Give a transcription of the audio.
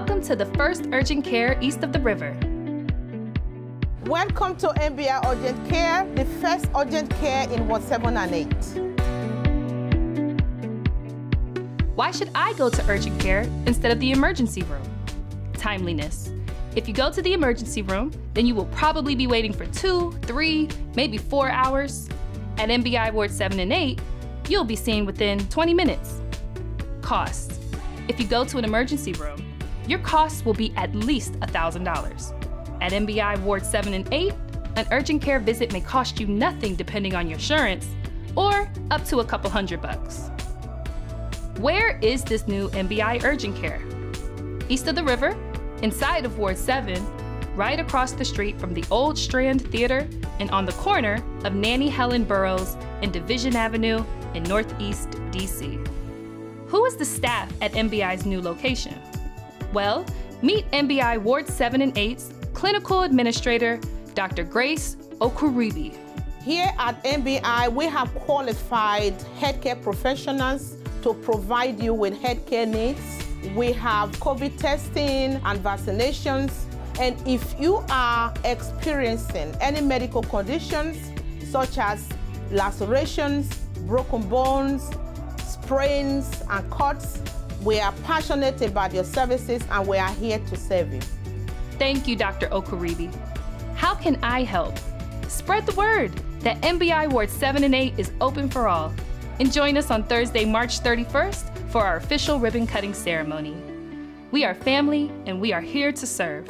Welcome to the first urgent care east of the river. Welcome to MBI Urgent Care, the first urgent care in Ward 7 and 8. Why should I go to urgent care instead of the emergency room? Timeliness. If you go to the emergency room, then you will probably be waiting for two, three, maybe four hours. At MBI Ward 7 and 8, you'll be seen within 20 minutes. Cost. If you go to an emergency room, your costs will be at least $1,000. At MBI Ward 7 and 8, an urgent care visit may cost you nothing depending on your insurance, or up to a couple hundred bucks. Where is this new MBI urgent care? East of the river, inside of Ward 7, right across the street from the Old Strand Theater and on the corner of Nannie Helen Burroughs and Division Avenue in Northeast DC. Who is the staff at MBI's new location? Well, meet MBI Ward 7 and 8's Clinical Administrator, Dr. Grace Okuribi. Here at MBI, we have qualified healthcare professionals to provide you with healthcare needs. We have COVID testing and vaccinations. And if you are experiencing any medical conditions, such as lacerations, broken bones, sprains, and cuts, we are passionate about your services and we are here to serve you. Thank you, Dr. Okuribi. How can I help? Spread the word that MBI Ward 7 and 8 is open for all. And join us on Thursday, March 31st for our official ribbon cutting ceremony. We are family and we are here to serve.